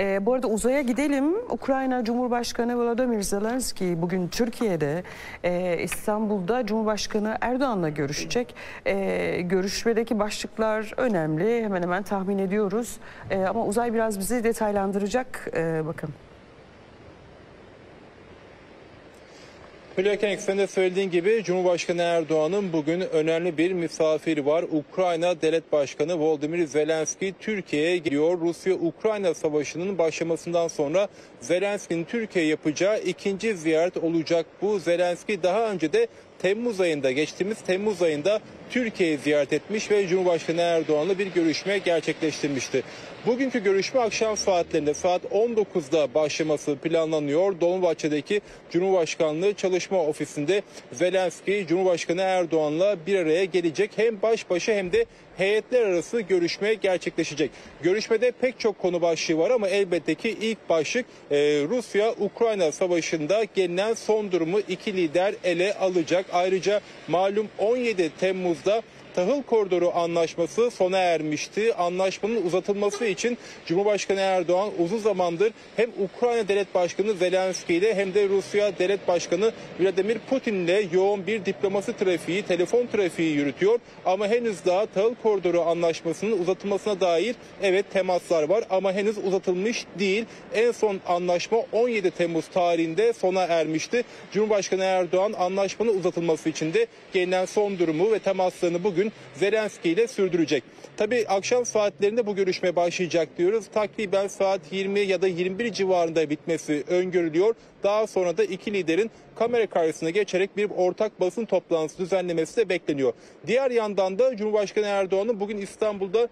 Ee, bu arada uzaya gidelim. Ukrayna Cumhurbaşkanı Volodymyr Zelenski bugün Türkiye'de e, İstanbul'da Cumhurbaşkanı Erdoğan'la görüşecek. E, görüşmedeki başlıklar önemli. Hemen hemen tahmin ediyoruz. E, ama uzay biraz bizi detaylandıracak. E, bakın. Hülya Kenk sen de söylediğin gibi Cumhurbaşkanı Erdoğan'ın bugün önemli bir misafiri var. Ukrayna Devlet Başkanı Volodymyr Zelenski Türkiye'ye geliyor. Rusya-Ukrayna savaşının başlamasından sonra Zelenski'nin Türkiye yapacağı ikinci ziyaret olacak bu. Zelenski daha önce de Temmuz ayında geçtiğimiz Temmuz ayında Türkiye'yi ziyaret etmiş ve Cumhurbaşkanı Erdoğan'la bir görüşme gerçekleştirmişti. Bugünkü görüşme akşam saatlerinde saat 19'da başlaması planlanıyor. Dolmabahçe'deki Cumhurbaşkanlığı Çalışma Ofisi'nde Zelenski Cumhurbaşkanı Erdoğan'la bir araya gelecek. Hem baş başa hem de heyetler arası görüşme gerçekleşecek. Görüşmede pek çok konu başlığı var ama elbette ki ilk başlık e, Rusya-Ukrayna savaşında gelinen son durumu iki lider ele alacak. Ayrıca malum 17 Temmuz'da tahıl koridoru anlaşması sona ermişti. Anlaşmanın uzatılması için Cumhurbaşkanı Erdoğan uzun zamandır hem Ukrayna Devlet Başkanı Zelenski ile hem de Rusya Devlet Başkanı Vladimir Putin ile yoğun bir diplomasi trafiği, telefon trafiği yürütüyor. Ama henüz daha tahıl koridoru anlaşmasının uzatılmasına dair evet temaslar var ama henüz uzatılmış değil. En son anlaşma 17 Temmuz tarihinde sona ermişti. Cumhurbaşkanı Erdoğan anlaşmanın uzatılması için de gelinen son durumu ve temaslarını bugün bugün Zelenski ile sürdürecek. Tabi akşam saatlerinde bu görüşme başlayacak diyoruz. Takriben saat 20 ya da 21 civarında bitmesi öngörülüyor. Daha sonra da iki liderin kamera karşısına geçerek bir ortak basın toplantısı düzenlemesi de bekleniyor. Diğer yandan da Cumhurbaşkanı Erdoğan'ın bugün İstanbul'da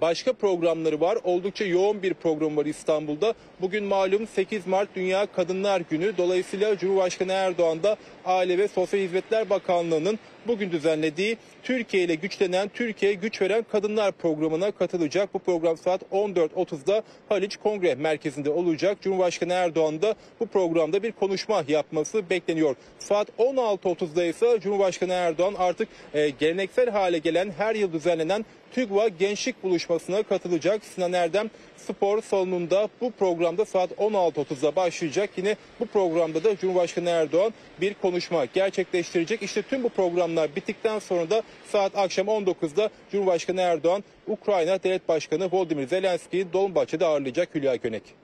başka programları var. Oldukça yoğun bir program var İstanbul'da. Bugün malum 8 Mart Dünya Kadınlar Günü. Dolayısıyla Cumhurbaşkanı Erdoğan da Aile ve Sosyal Hizmetler Bakanlığı'nın bugün düzenlediği Türkiye ile güçlenen, Türkiye'ye güç veren kadınlar programına katılacak. Bu program saat 14.30'da Haliç Kongre Merkezi'nde olacak. Cumhurbaşkanı Erdoğan da bu programda bir konuşma yapması bekleniyor. Saat 16.30'da ise Cumhurbaşkanı Erdoğan artık e, geleneksel hale gelen her yıl düzenlenen TÜGVA Gençlik Buluşması'na katılacak. Sinan Erdem spor salonunda bu programda saat 16.30'da başlayacak. Yine bu programda da Cumhurbaşkanı Erdoğan bir konuşma gerçekleştirecek. İşte tüm bu programlar bittikten sonra da saat akşam 19'da Cumhurbaşkanı Erdoğan Ukrayna Devlet Başkanı Volodymyr Zelenski'yi Dolmabahçe'de ağırlayacak Hülya Könek.